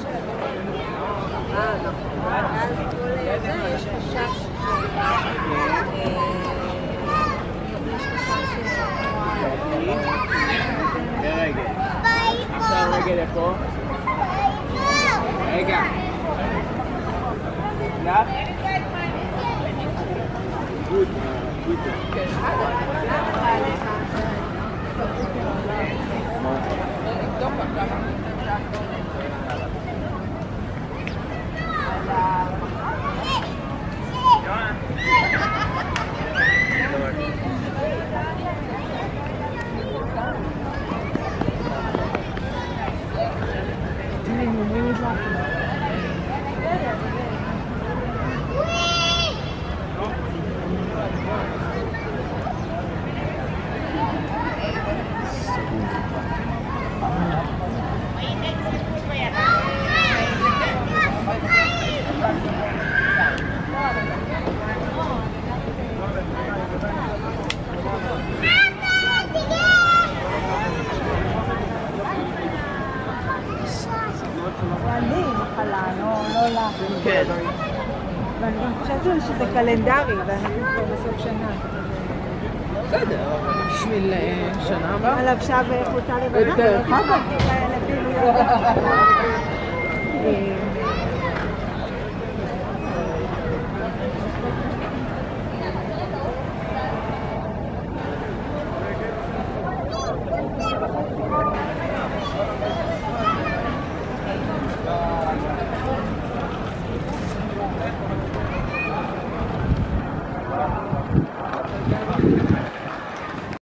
Ah, Thank Goed. 你说。לי מחלה, לא, לא כן. בשביל אה, שנה הבאה. אבל עכשיו אה, חולצה לבנה, לא קיבלתי